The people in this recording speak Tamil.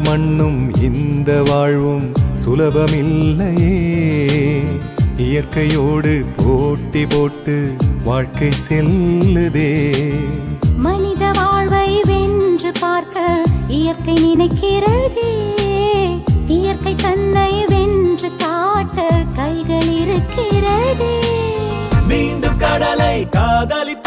மண்ணும் இந்த வாழ்வும் சுலபமில்லையே. இயற்கையோடு போட்டி போட்டு வாழ்க்கை செல்லுதே. மனித வாழ்வை வென்று பார்க்க இயற்கை நினைக்கிறதே. இயற்கை தன்னை வென்று காட்ட கைகள் இருக்கிறதே. மீண்டும் கடலை காதலிப்போம்.